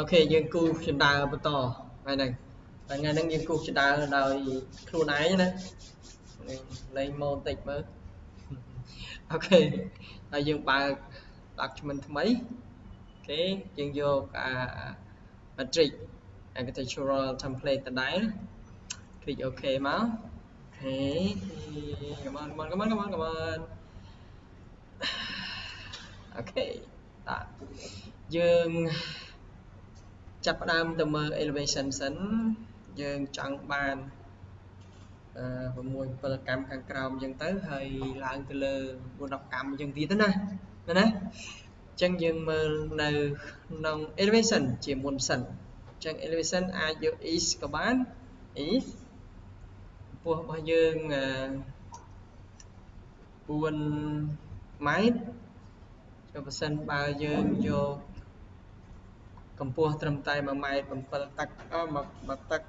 អូខេយើងគូជណ្ដើរបន្តហើយហ្នឹងតែថ្ងៃហ្នឹងយើងគូជណ្ដើរដោយខ្លួនឯងណាលេងម៉ូបន្តិចមើល OK ហើយយើងបើក document ថ្មី OK យើងយកអា metric architectural template ដដែល click OK មក OK come on come on come on come on come on អូខេតើយើង ចាប់ផ្ដើមទៅមើល elevation សិនយើងចង់បានអឺ6 7កម្មខាងក្រោមអញ្ចឹងទៅហើយឡើងទៅលើ4 10កម្មអញ្ចឹងទៀតណាណាអញ្ចឹងយើងមើលនៅក្នុង elevation ជាមុនសិនអញ្ចឹង elevation អាចយក east ក៏បាន east ពោះរបស់យើង4ម៉ែត្រចុះបើសិនបើយើងយក កម្ពស់ត្រឹមតែ1ម៉ែត្រ7ទឹកអ1ទឹក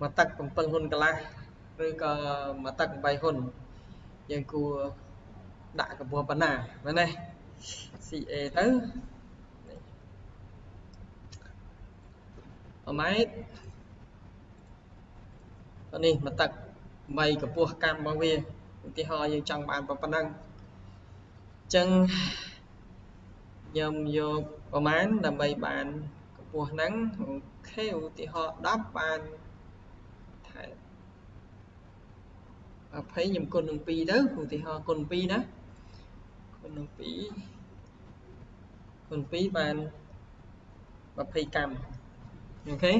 1ទឹក7ហ៊ុនកន្លះឬក៏1ទឹក8ហ៊ុនយើងគួរដាក់កម្ពស់ប៉ុណ្ណាមែនទេ CA ទៅ1ម៉ែត្រនេះ1ទឹក8កម្ពស់កម្មរបស់វាឧទាហរណ៍យើងចង់បានប៉ុណ្ណឹងអញ្ចឹង ខ្ញុំយកប្រមាណដើម្បីបានកម្ពស់ហ្នឹងអូខេឧទាហរណ៍10បានថែ20ខ្ញុំគុណនឹង2ទៅឧទាហរណ៍គុណ2ណាគុណនឹង2គុណ2បាន20កម្មអូខេ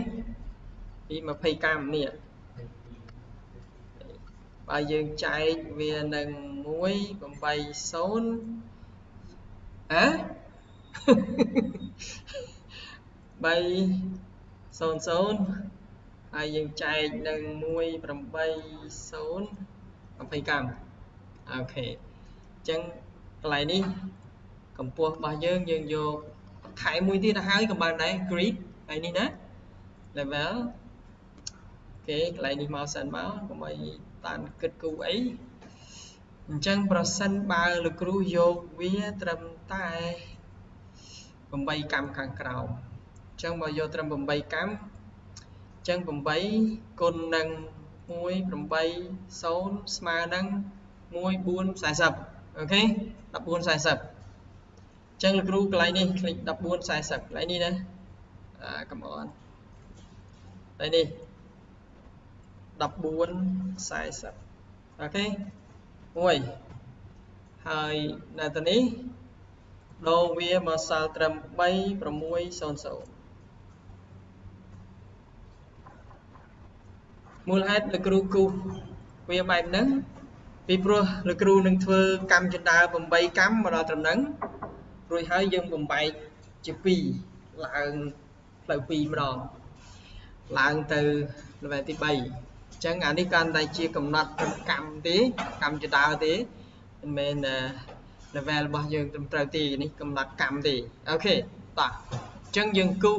ពី20កម្មនេះបើយើងចែកវានឹង1 80អើ 3 0 0ហើយយើងចែកនឹង1 8 0 20កម្មអូខេអញ្ចឹងកន្លែងនេះកម្ពស់របស់យើងយើងយកខែមួយទៀតទៅហើយក៏បានដែរ grid ហើយនេះណា level អូខេកន្លែងនេះមកសិនមកកុំឲ្យតានគិតគូអីអញ្ចឹងប្រសិនបើលោកគ្រូយកវាត្រឹមតែ 8កម្មខាងក្រោមអញ្ចឹងបើយកត្រឹម8កម្មអញ្ចឹង8គុណនឹង1 8 0ស្មើនឹង1 4 40អូខេ14 40អញ្ចឹងលោកគ្រូកន្លែងនេះคลิก14 40កន្លែងនេះណាអា come on កន្លែងនេះ14 40អូខេមួយហើយនៅទៅនេះ ដូរវាមកសល់ត្រឹម3600មូលហេតុលោកគ្រូគូសវាបែបហ្នឹងពីព្រោះលោកគ្រូនឹងធ្វើកម្មចណ្ដើ8កម្មមកដល់ត្រឹមហ្នឹងរួចហើយយើងបំបែកជា2ឡើងផ្លូវ2ម្ដងឡើងទៅ level ទី3អញ្ចឹងអានេះកាន់តែជាកំណត់កម្មទេកម្មចណ្ដើទេមិនមែន level របស់យើងត្រឹមត្រូវទេនេះកំណត់កម្មទេអូខេតោះអញ្ចឹងយើងគូស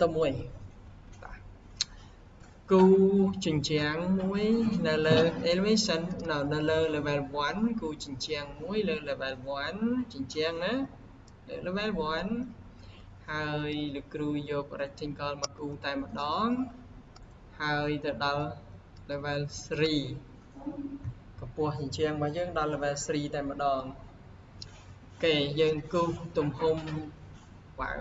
ទៅមួយគូជញ្ជាំងមួយនៅលើ elevation នៅនៅលើ level 1គូជញ្ជាំងមួយលើ level 1ជញ្ជាំងណាលើ level 1ហើយលោកគ្រូយក rectangle មកគូតែម្ដងហើយទៅដល់ level 3 កម្ពស់ជញ្ជាំងរបស់យើងដល់ level 3តែម្ដងគេយើងគូសទំហំបាទ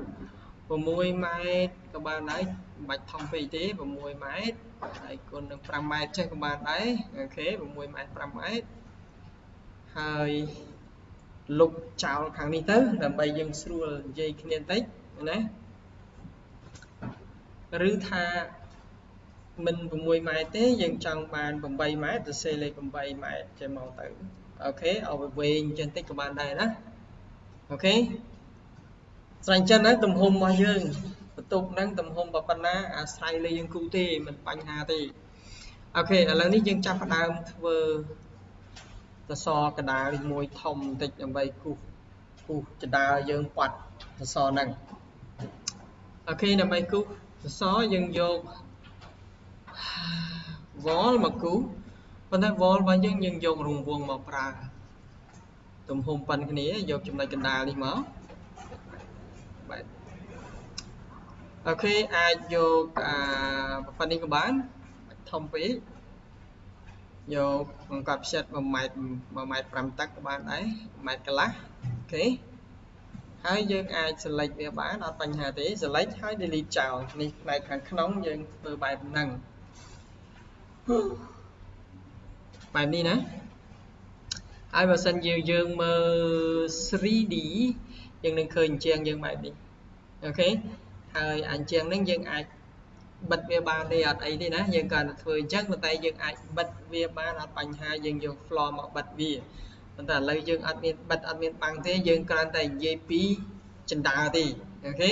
6ម៉ែត្រក៏បានដែរមិនបាច់ធំពេកទេ6ម៉ែត្រហើយគុណនឹង5ម៉ែត្រចេះក៏បានដែរអូខេ6ម៉ែត្រ5ម៉ែត្រហើយលុបចោលខាងនេះទៅ ដើម្បីយើងស្រួលនិយាយគ្នាបន្តិចណាឬថា មិន6ម៉ែត្រទេយើងចង់បាន8ម៉ែត្រទៅសេលេខ8ម៉ែត្រចេញមកទៅOK ឲ្យវាវែងចេះតិចក៏បានដែរណា OK ស្រេចចឹងហ្នឹងទំហំរបស់យើងបន្ទប់ហ្នឹងទំហំប៉ុណ្ណាអាស្រ័យលើយើងគូទេមិនបញ្ហាទេ OK ឥឡូវនេះយើងចាប់ផ្ដើមធ្វើសសរកដាលមួយធំបន្តិចដើម្បីគូសគូសកដាលយើងប៉ាត់សសរហ្នឹង OK ដើម្បីគូសសសរយើងយក vol មកគូប៉ុន្តែ vol របស់យើងយើងយករង្វង់មកប្រើទំហំប៉ុនគ្នាយកចំណុចកណ្ដាលនេះមកបាទអូខេអាចយកអាប៉ុននេះក៏បានធំពេកយកអង្កត់ផ្ចិត1ម៉ែត្រ1ម៉ែត្រ5តឹកក៏បានដែរ1ម៉ែត្រកន្លះអូខេហើយយើងអាច select វាបានអត់បញ្ហាទេ select ហើយ delete ចោលនេះផ្នែកខាងក្នុងយើងធ្វើបែបហ្នឹង បែបនេះណាហើយបើសិនយើងយើងមើល 3D យើងនឹងឃើញអញ្ចឹងយើងបែបនេះអូខេហើយអញ្ចឹងហ្នឹងយើងអាចបិទវាបានទេអត់អីទេណាយើងគ្រាន់តែធ្វើអញ្ចឹងប៉ុន្តែយើងអាចបិទវាបានអត់បញ្ហាយើងយក floor មកបិទវាប៉ុន្តែឥឡូវយើងអត់មានបិទអត់មានបាំងទេយើងគ្រាន់តែនិយាយពីចិន្តាទេអូខេ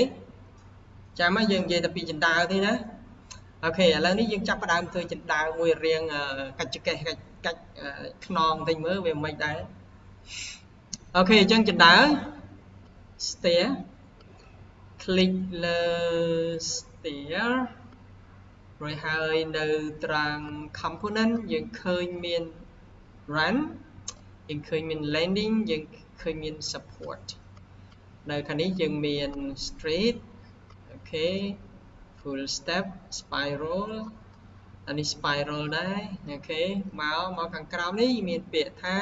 ចាំមកយើងនិយាយតែពីចិន្តាទេណា អូខេឥឡូវនេះយើងចាប់ផ្ដើមធ្វើចិន្តាវមួយរៀងកាច់ចកេះកាច់កាច់ខ្នងបន្តិចមើលវាមិនដែរអូខេអញ្ចឹងចិន្តា steer click លើ steer រួចហើយនៅត្រង់ component យើងឃើញមាន run យើងឃើញមាន landing យើងឃើញមាន support នៅខាងនេះយើងមាន street អូខេ full step spiral អានេះ spiral ដែរ OK មកមកខាងក្រោមនេះមានពាក្យថា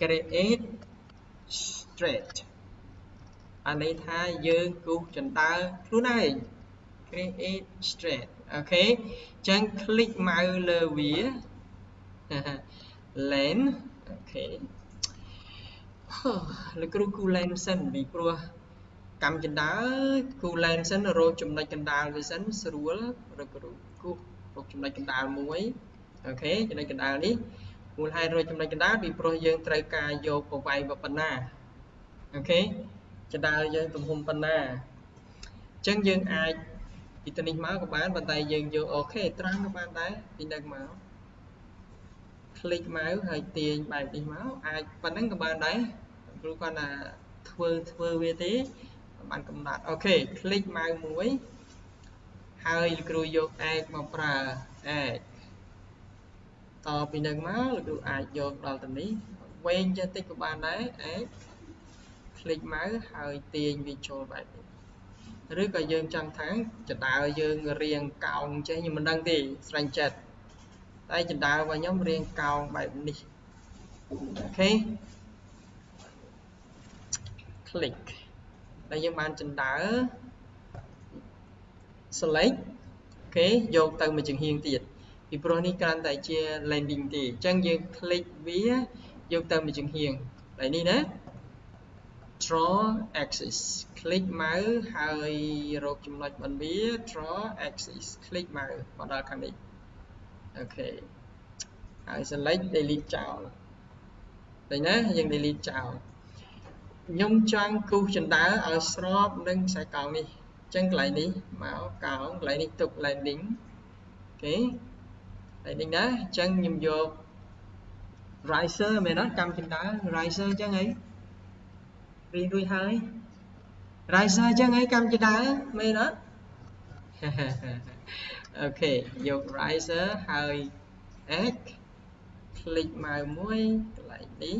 create sketch អាន័យថាយើងគូសជណ្ដើរខ្លួនឯង create sketch OK អញ្ចឹង click មកលើវា lane អូខេលោកគ្រូគូ lane សិនពីព្រោះ កម្មកណ្ដាលគូលែនសិនរោគចំណុចកណ្ដាលវាសិនស្រួលរករូគូរោគចំណុចកណ្ដាលមួយអូខេចំណុចកណ្ដាលនេះមូលហេតុរោគចំណុចកណ្ដាលពីព្រោះយើងត្រូវការយកប្រវាយបបណ្ណាអូខេកណ្ដាលយើងទំហំបណ្ណាអញ្ចឹងយើងអាចពីទៅនេះមកក៏បានប៉ុន្តែយើងយកអូខេត្រង់ក៏បានដែរពីនឹងមកคลิกមកហើយទាញបែបនេះមកអាចប៉ុណ្ណឹងក៏បានដែរគ្រូគាត់ថាធ្វើធ្វើវាទេ បានកំណត់អូខេคลิกម៉ៅមួយហើយលោកគ្រូយក add មកប្រើ add តពីនឹងមកលោកគ្រូអាចយកដល់ទៅនេះវែងចេះតិចក៏បានដែរ add คลิกម៉ៅហើយទាញវាចូលបែបនេះឬក៏យើងចង់ថាចដាវយើងរៀងកោងចេះខ្ញុំមិនដឹងទេស្រេចចិត្តតែចដាវរបស់ខ្ញុំរៀងកោងបែបនេះអូខេ click ដែលយើងបានចិនដើរ select អូខេយកទៅមួយចំហៀងទៀតពីព្រោះនេះគ្រាន់តែជា landing ទេអញ្ចឹងយើង click វាយកទៅមួយចំហៀងហើយនេះណា draw axis click មកហើយរកចំណុចមិនវា draw axis click មកមកដល់ខាងនេះអូខេហើយ select delete ចោលឃើញណាយើង delete ចោល ខ្ញុំចង់គូសចណ្ដើឲ្យស្របនឹងខ្សែកោងនេះអញ្ចឹងកន្លែងនេះមកកោងកន្លែងនេះទុក landing អូខេ landing ណាអញ្ចឹងខ្ញុំយក riser មែនអត់កម្មចណ្ដើ riser អញ្ចឹងអីរៀនរួចហើយ riser អញ្ចឹងអីកម្មចណ្ដើមែនអត់អូខេយក riser ហើយ x คลิกមកមួយកន្លែងនេះ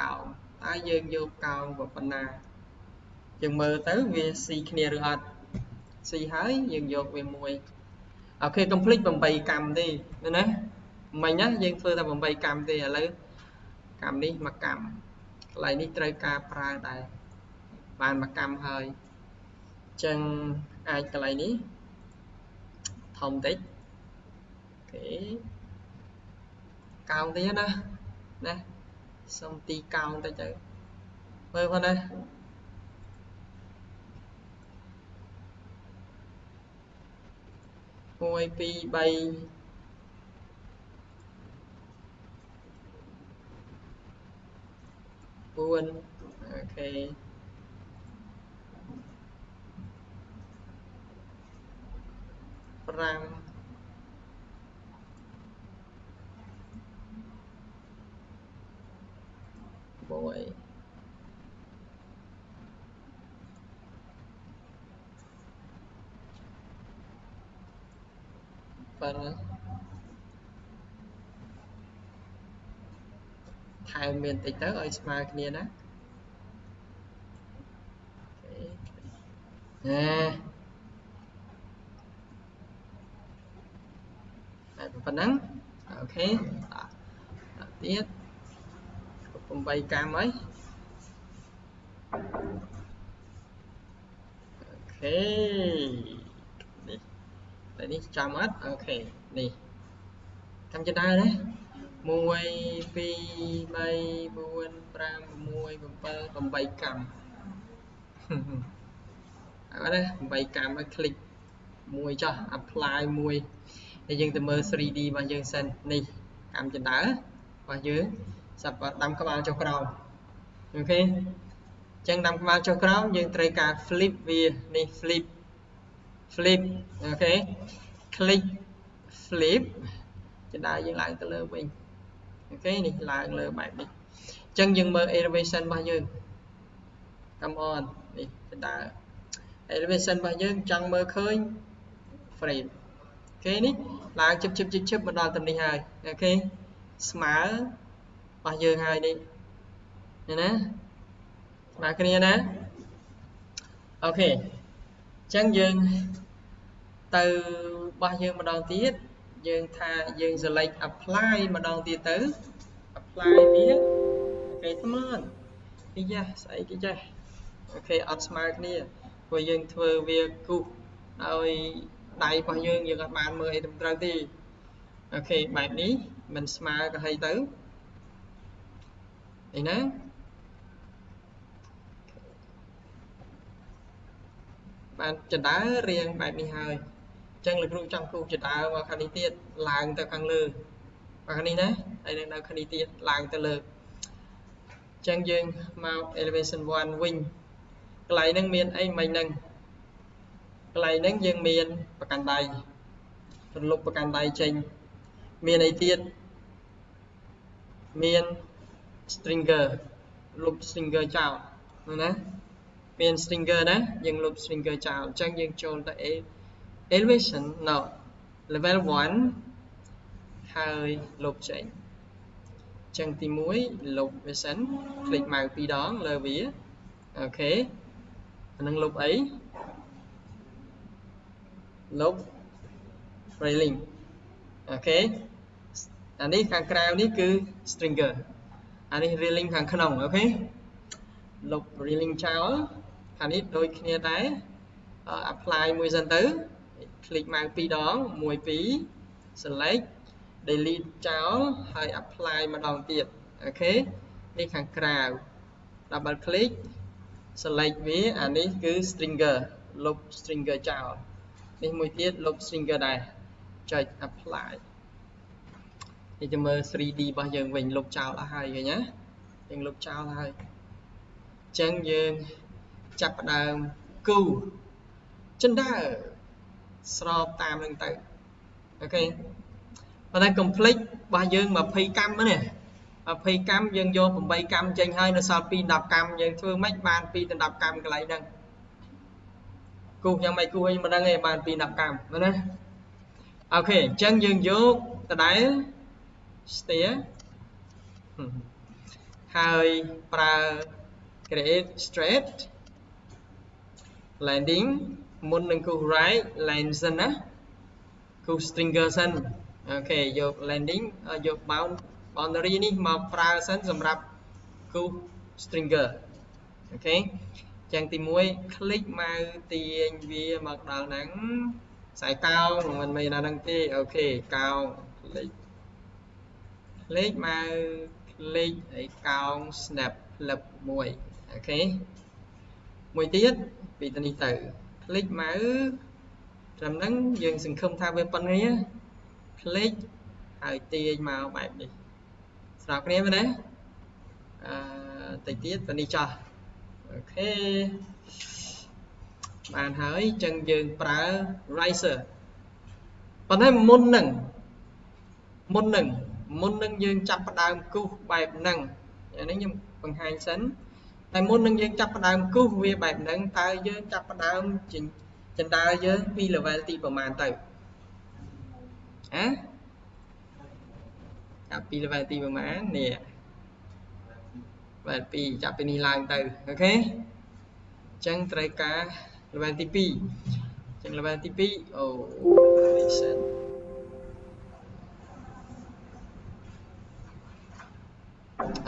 កោង តើយើងយកកោងប៉ុណ្ណាយើងមើលទៅវាស៊ីគ្នាឬអត់ស៊ីហើយយើងយកវាមួយអូខេ complete 8កម្មទេណាមិញណាយើងធ្វើតែ8កម្មទេឥឡូវកម្មនេះមកកម្មកន្លែងនេះត្រូវការប្រើដែរបានមកកម្មហើយអញ្ចឹងអាចកន្លែងនេះធំតិចអូខេកោងតិចណាណា សូមទីកោងតិចទៅមើលផងណាមួយពីរបីពួនអូខេ5 7ថែែមមានតិចទៅឲ្យស្មើគ្នាណាណាប៉ុណ្ណឹងអូខេទៀត 8កម្មហើយអូខេនេះតែនេះចាំអត់អូខេនេះកម្មចដើណា1 2 3 4 5 6 7 8កម្មអត់ទេ8កម្មហើយคลิกមួយចុះ apply មួយហើយយើងទៅមើល 3D របស់យើងសិននេះកម្មចដើរបស់យើង សាប់ដាំក្បាលចុះក្រោមអូខេអញ្ចឹងដាំក្បាលចុះក្រោមយើងត្រូវការ flip វានេះ flip flip អូខេ click flip ចដើយើងឡើងទៅលើវិញអូខេនេះឡើងលើបែបនេះអញ្ចឹងយើងមើល elevation របស់យើង come on នេះចដើ elevation របស់យើងចង់មើលឃើញ frame អូខេនេះឡើងជិបជិបជិបជិបមកដល់ទៅនេះហើយអូខេស្មើ របស់យើងហើយនេះឃើញណាស្មើគ្នាណា OK អញ្ចឹងយើងទៅរបស់យើងម្ដងទៀតយើងថាយើង select apply ម្ដងទៀតទៅ apply វា OK ស្មើពីយ៉ាស្អីគេចេះ OK អត់ស្មើគ្នាព្រោះយើងធ្វើវាគូសឲ្យដៃរបស់យើងយើងអត់បានមើលអីត្រឹមត្រូវទេ OK បែបនេះមិនស្មើក៏ហីទៅ អីណាបានចដើរៀងបែបនេះហើយអញ្ចឹងលោកគ្រូចង់គូចដើមកខាងនេះទៀតឡើងទៅខាងលើមកខាងនេះណាហើយនៅខាងនេះទៀតឡើងទៅលើអញ្ចឹងយើងមក elevation 1វិញកន្លែងហ្នឹងមានអីមិញហ្នឹងកន្លែងហ្នឹងយើងមានប្រកាន់ដៃរលុបប្រកាន់ដៃចេញមានអីទៀតមាន stringer លុប stringer ចោលណាមាន stringer ណាយើងលុប stringer ចោលអញ្ចឹងយើងចូលទៅ elevation no level 1ហើយលុបចេញអញ្ចឹងទី1លុបវាសិនคลิกម៉ៅពីរដងលើវាអូខេអានឹងលុបអីលុប railing អូខេអានេះខាងក្រៅនេះគឺ stringer អានេះ railing ខាងក្នុង OK លុប railing ចោលខាងនេះដូចគ្នាដែរ apply មួយសិនទៅ click ម៉ៅពីរដង1 2 select delete ចោលហើយ apply ម្ដងទៀតអូខេនេះខាងក្រៅ double click select វាអានេះគឺ stringer លុប stringer ចោលនេះមួយទៀតលុប stringer ដែរចុច apply នេះจะមើល 3D របស់យើងវិញលុបចោលអស់ហើយឃើញណាយើងលុបចោលហើយអញ្ចឹងយើងចាប់ផ្ដើមគូចិនដើស្របតាមនឹងទៅអូខេប៉ុន្តែ complete របស់យើង20កម្មណា20កម្មយើងយក8កម្មចេញហើយនៅសល់2 10កម្មយើងធ្វើម៉េចបាន2ទៅ10កម្មកន្លែងហ្នឹងគូយ៉ាងម៉េចគូឲ្យមិនដឹងទេបាន2 10កម្មណាអូខេអញ្ចឹងយើងយកដដែល steer ហើយប្រើ create straight landing មុននឹងគូ right land សិនណាគូ stringer សិនអូខេយក landing យក bound boundary នេះមកប្រើសិនសម្រាប់គូ stringer អូខេចឹងទី1 click ម៉ៅទាញវាមកដល់ហ្នឹងខ្សែកោងមិនមែនណាហ្នឹងទេអូខេកោង click click ម៉ៅ click ហើយកោង snap flip មួយ OK មួយទៀតពីទៅនេះទៅ click ម៉ៅត្រឹមហ្នឹងយើងសង្ឃឹមថាវាប៉ុណ្ណេះ click ហើយទាញមកបែបនេះស្របគ្នាមែនទេអឺតិចទៀតទៅនេះចោះ OK បានហើយអញ្ចឹងយើងប្រើ riser ប៉ុន្តែមុននឹងមុននឹង មុននឹងយើងចាប់ផ្ដើមគូសបែបហ្នឹងអានេះខ្ញុំបង្ហាញសិនតែមុននឹងយើងចាប់ផ្ដើមគូសវាបែបហ្នឹងតើយើងចាប់ផ្ដើមចិន្តាយើងពី level ទីប្រមាណទៅអ่ะចាប់ពី level ទីប្រមាណនេះ level 2ចាប់ពីនេះឡើងទៅអូខេអញ្ចឹងត្រូវការ level ទី2អញ្ចឹង level ទី2អូ reset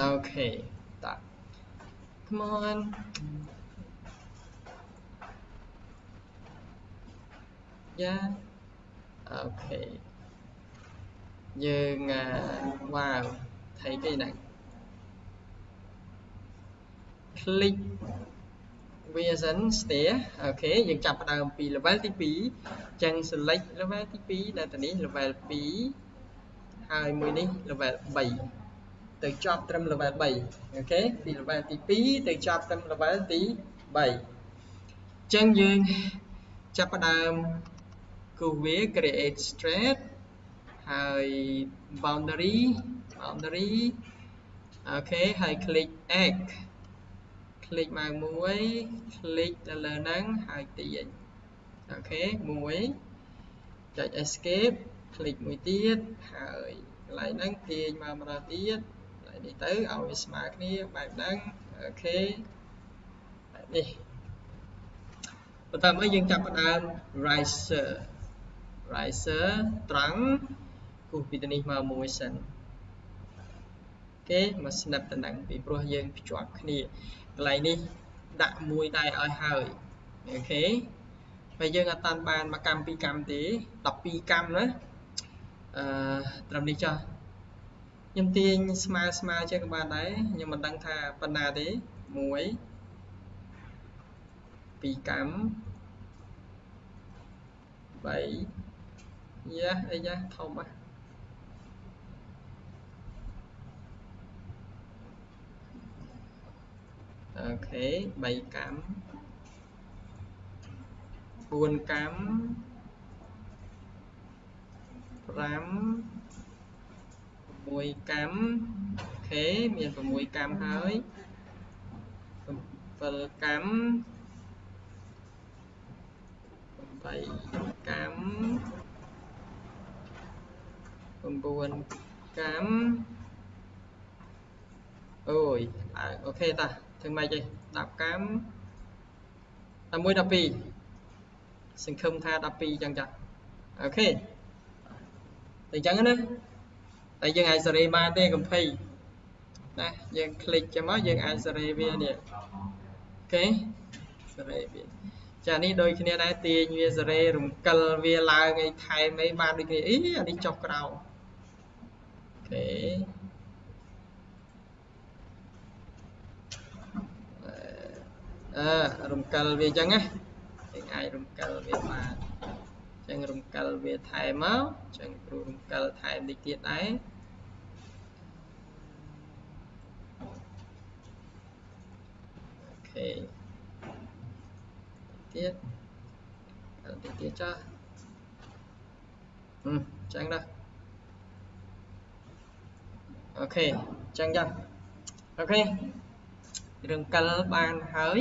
អូខេតា come on យ៉ាអូខេយើងវ៉ាវថៃគេណា click version stair អូខេយើងចាប់ផ្ដើមពី level ទី2អញ្ចឹង select level ទី2ដែលទៅនេះ level 2ហើយមួយនេះ level 3 ទៅចប់ត្រឹម level 3អូខេពី level ទី2ទៅចប់ត្រឹម level ទី3អញ្ចឹងយើងចាប់ផ្ដើមគូសវា create straight ហើយ boundary boundary OK ហើយ click x click mouse មួយ click ទៅលើហ្នឹងហើយទាញ OK មួយចុច escape click មួយទៀតហើយកន្លែងហ្នឹងទាញមកម្ដងទៀតក ន្លែងនេះទៅឲ្យវាស្មើគ្នាបែបហ្នឹង OK បែបនេះបន្តមកយើងចាប់ផ្ដើម riser riser ត្រង់គូសពីទៅនេះមកមួយសិនគេមកស្និតតំណែងពីព្រោះយើងភ្ជាប់គ្នាកន្លែងនេះដាក់មួយដែរឲ្យហើយអូខេហើយយើងអត់តាន់បានមកកម្មពីរកម្មទេ12កម្មណាអឺត្រឹមនេះចុះ ខ្ញុំទាញស្មើស្មើចេះក៏បានដែរខ្ញុំមិនដឹងថាប៉ុណ្ណាទេ1 2កម្ម3យ៉ាអីយ៉ាធំណាអូខេ3កម្ម4កម្ម5 6កម្មអូខេមាន6កម្មហើយ7កម្ម8កម្ម9កម្មអូយអូខេតាធ្វើម៉េចទេ10កម្ម11 12សង្ឃឹមថា12ចឹងចាអូខេតែអញ្ចឹងណា តែយើងអាចសេរីបានទេកំភៃណាយើងคลิกចាំមកយើងអាចសេរីវានេះអូខេសេរីវាចានេះដូចគ្នាដែរទាញវាសេរីរំកិលវាឡើងអីថែមអីបានដូចគ្នាអីអានេះចុះក្រោមអូខេអឺរំកិលវាអញ្ចឹងណាយើងអាចរំកិលវាបានអញ្ ចឹងរំកិលវាថែមមកអញ្ចឹងគ្រូរំកិលថែមតិចទៀតដែរអូខេទៀតតិចទៀតចាហឹមអញ្ចឹងដែរអូខេអញ្ចឹងចាអូខេរង្កិលបានហើយ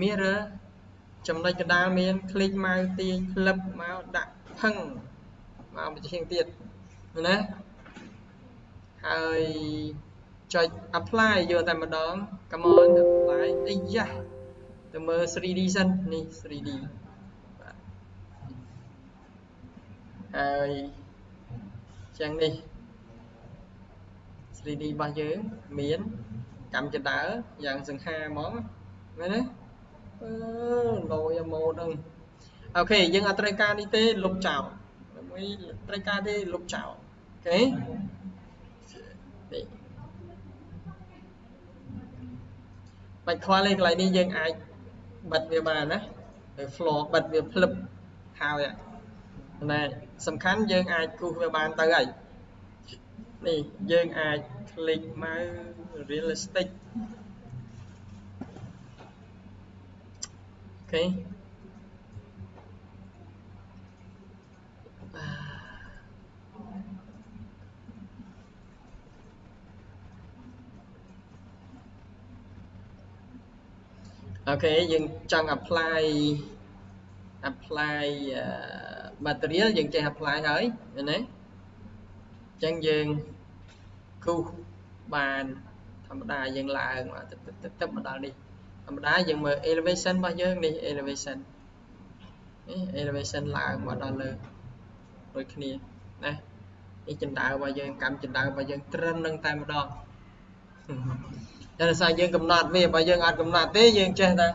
mirror ចំណុចកណ្ដាលមាន click ម៉ៅទាញផ្លឹបមកដាក់ផឹងមកមួយជាងទៀតណាហើយចុច apply យកតែម្ដង come on apply អីយ៉ាទៅមើល 3D សិននេះ 3D បាទហើយចឹងនេះ 3D របស់យើងមានកម្មចដើយ៉ាងសង្ហាហ្មងមែនទេ អឺលយម៉ូតហ្នឹងអូខេយើងអត់ត្រូវការនេះទេលុបចោលមួយត្រូវការទេលុបចោលអូខេនេះបាច់ខ្វល់ទេកន្លែងនេះយើងអាចបិទវាបានណាទៅ floor បិទវាភ្លឹបហើយណែសំខាន់យើងអាចគូសវាបានទៅហើយនេះយើងអាចคลิกមក realistic អូខេអូខេយើងចង់ apply apply material យើងចេះ apply ហើយមែនទេអញ្ចឹងយើងគូសបានធម្មតាយើងឡើងទៅទៅទៅមកដល់នេះ ធម្មតាយើងមើល elevation របស់យើងនេះ elevation នេះ elevation ឡើងមកដល់លើដូចគ្នាណានេះចិន្តារបស់យើងកម្មចិន្តារបស់យើងត្រឹមនឹងតែម្ដងតែដោយសារយើងកំណត់វាបើយើងអត់កំណត់ទេយើងចេះតែ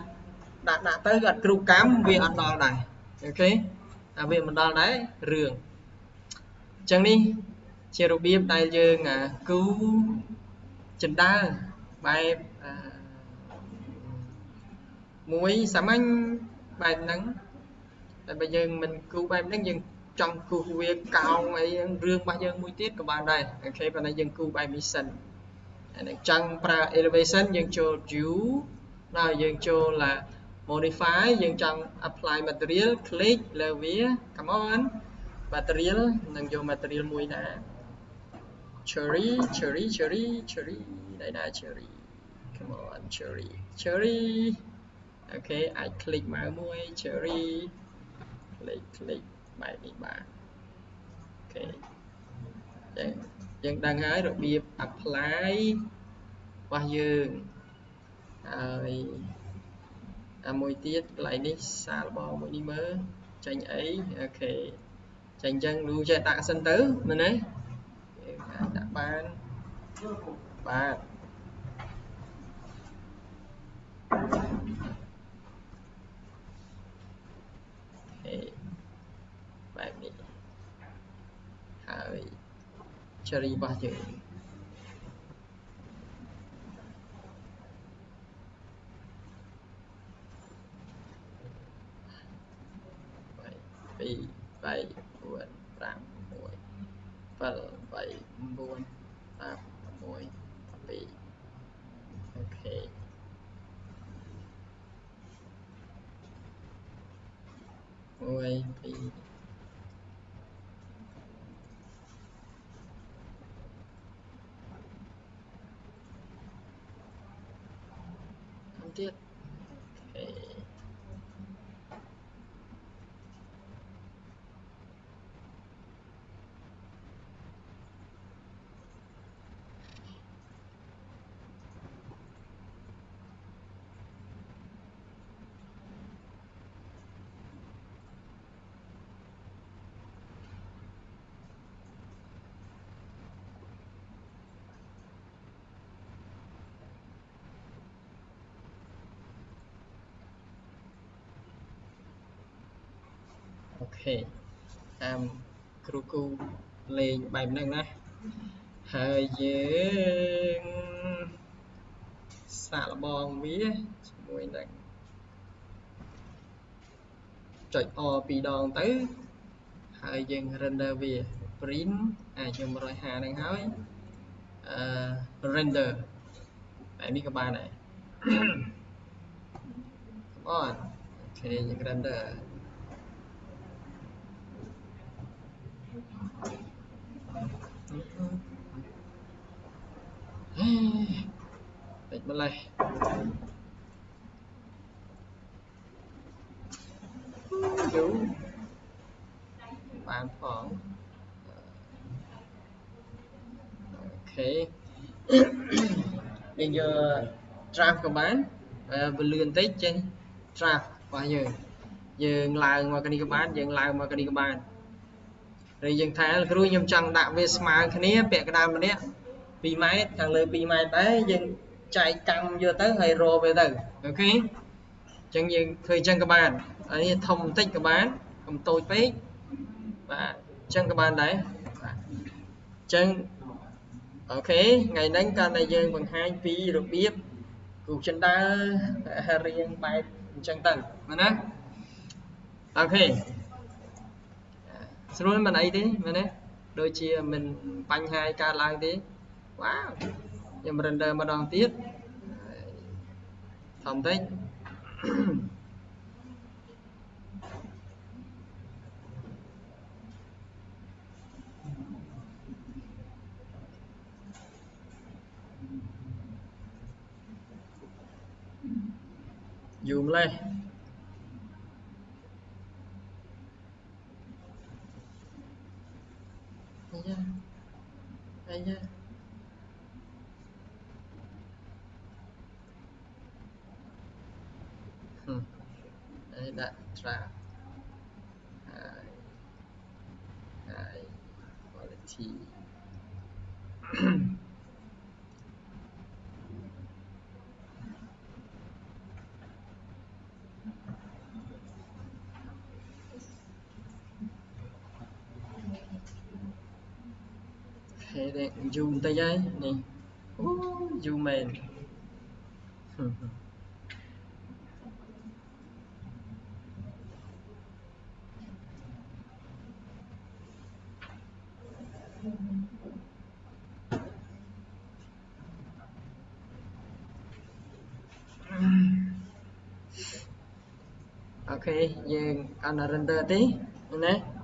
ដាក់ដាក់ទៅអត់គ្រូកម្មវាអត់ដល់ដែរអូខេតែវាមិនដល់ដែររឿងអញ្ចឹងនេះជារបៀបដែលយើងគូចិន្តាបែប មួយសាមញ្ញបែបហ្នឹងតែបើយើងមិនគូបែបហ្នឹងយើងចង់គូវាកោងអីរឿងរបស់យើងមួយទៀតក៏បានដែរអូខេប៉ុន្តែយើងគូបែបនេះសិនហើយចង់ប្រើ elevation យើងចូល view ដល់យើងចូល modify យើងចង់ apply material click លើវា come on material នឹងយក material មួយណា cherry cherry cherry cherry ដៃណា cherry come on cherry cherry អូខេអាច click មកមួយ cherry click click បែបនេះបាទអូខេចឹងយើងដឹងហើយរបៀប apply របស់យើងហើយអាមួយទៀតកន្លែងនេះសាលបងមួយនេះមើលចេញអីអូខេចេញអញ្ចឹងលូចេះដាក់សិនទៅមែនទេដាក់បានបាទបែបនេះ ហើយជរីរបស់យើង2 3 4 5 6 7 8 9 10 11 12អូខេមួយពីរទៀត ខេតាមគ្រូគូលេងបែបហ្នឹងណាហើយយើងសាកល្បងវាជាមួយនឹងចុច O ពីរដងទៅហើយយើង render វា print អាចខ្ញុំ150ហ្នឹងហើយអឺ render តែនេះក៏បានដែរ come on អូខេយើង render តិចម្លេះយូបានផងអូខេយើងយក draft ក៏បានវាលឿនតិចចេញ draft របស់យើងយើងឡើងមកគ្នាក៏បាន យើងឡើងមកគ្នាក៏បានហើយយើងថាគ្រូខ្ញុំចង់ដាក់វាស្មើគ្នាពាក់កណ្ដាលម្នាក់2ម៉ែត្រខាងលើ2ម៉ែត្រដែរយើងចែកកម្មយកទៅហើយរវាទៅអូខេអញ្ចឹងយើងធ្វើអញ្ចឹងក៏បានហើយនេះធំបន្តិចក៏បានកុំតូចពេកបាទអញ្ចឹងក៏បានដែរបាទអញ្ចឹងអូខេថ្ងៃហ្នឹងកាន់តែយើងបង្ហាញពីរបៀបគូចិនដើរៀងបែបអញ្ចឹងទៅមែនណាអូខេ ស្រួលមិនអីទេមែនទេដូចជាមិនបញ្ហាកើតឡើងទេវ៉ាវខ្ញុំ render ម្ដងទៀតថំតិចយូរម្លេះអាយ៉ាអាយ៉ាហើយ ដាក់ trap ហើយហើយ quality ហេនេះយូរបន្តិ ចហើយ